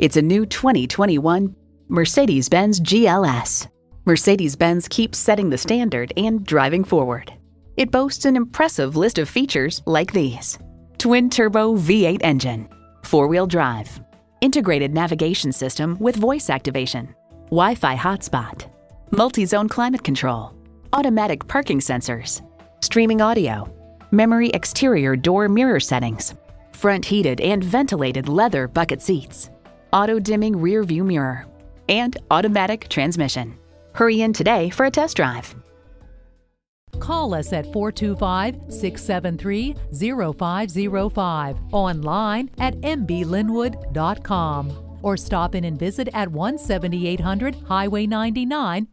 It's a new 2021 Mercedes Benz GLS. Mercedes Benz keeps setting the standard and driving forward. It boasts an impressive list of features like these twin turbo V8 engine, four wheel drive, integrated navigation system with voice activation, Wi Fi hotspot, multi zone climate control, automatic parking sensors, streaming audio, memory exterior door mirror settings, front heated and ventilated leather bucket seats auto dimming rear view mirror, and automatic transmission. Hurry in today for a test drive. Call us at 425 673 0505, online at mblynnwood.com, or stop in and visit at 17800 Highway 99